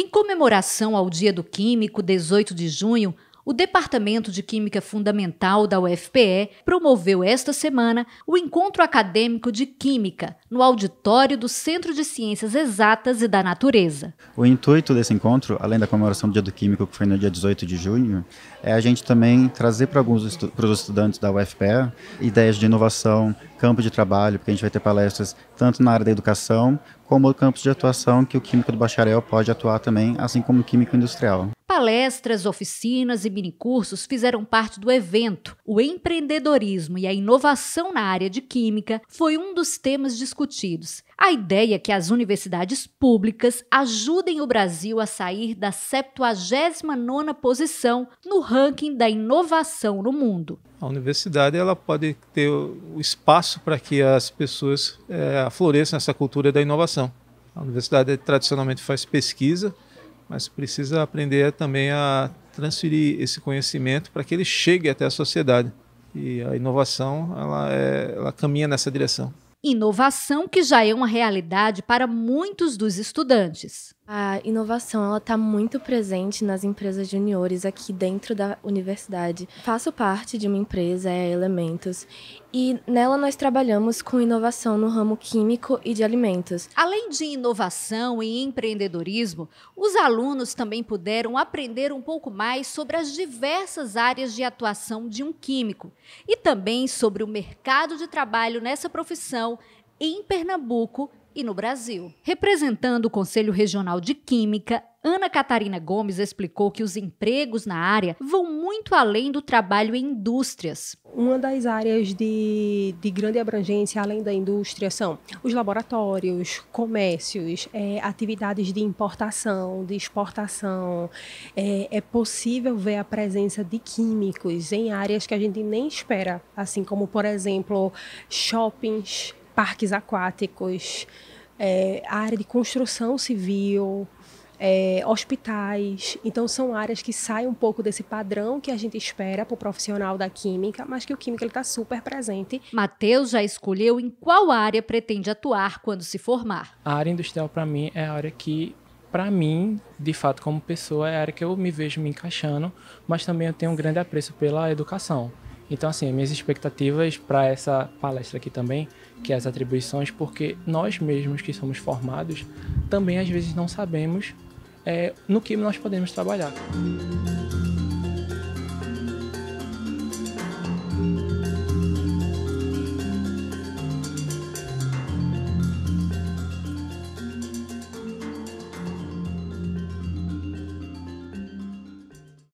Em comemoração ao Dia do Químico, 18 de junho, o Departamento de Química Fundamental da UFPE promoveu esta semana o Encontro Acadêmico de Química no auditório do Centro de Ciências Exatas e da Natureza. O intuito desse encontro, além da comemoração do Dia do Químico, que foi no dia 18 de junho, é a gente também trazer para alguns estu para os estudantes da UFPE ideias de inovação, campo de trabalho, porque a gente vai ter palestras tanto na área da educação como campos de atuação que o químico do bacharel pode atuar também, assim como o químico industrial. Palestras, oficinas e minicursos fizeram parte do evento. O empreendedorismo e a inovação na área de química foi um dos temas discutidos. A ideia é que as universidades públicas ajudem o Brasil a sair da 79ª posição no ranking da inovação no mundo. A universidade ela pode ter o espaço para que as pessoas é, floresçam essa cultura da inovação. A universidade tradicionalmente faz pesquisa, mas precisa aprender também a transferir esse conhecimento para que ele chegue até a sociedade. E a inovação ela, é, ela caminha nessa direção. Inovação que já é uma realidade para muitos dos estudantes. A inovação ela está muito presente nas empresas juniores aqui dentro da universidade. Faço parte de uma empresa, é Elementos, e nela nós trabalhamos com inovação no ramo químico e de alimentos. Além de inovação e empreendedorismo, os alunos também puderam aprender um pouco mais sobre as diversas áreas de atuação de um químico e também sobre o mercado de trabalho nessa profissão em Pernambuco e no Brasil. Representando o Conselho Regional de Química, Ana Catarina Gomes explicou que os empregos na área vão muito além do trabalho em indústrias. Uma das áreas de, de grande abrangência, além da indústria, são os laboratórios, comércios, é, atividades de importação, de exportação. É, é possível ver a presença de químicos em áreas que a gente nem espera, assim como, por exemplo, shoppings, parques aquáticos, é, a área de construção civil, é, hospitais. Então, são áreas que saem um pouco desse padrão que a gente espera para o profissional da química, mas que o químico está super presente. Matheus já escolheu em qual área pretende atuar quando se formar. A área industrial, para mim, é a área que, para mim, de fato, como pessoa, é a área que eu me vejo me encaixando, mas também eu tenho um grande apreço pela educação. Então, assim, minhas expectativas para essa palestra aqui também, que é as atribuições, porque nós mesmos que somos formados, também às vezes não sabemos é, no que nós podemos trabalhar.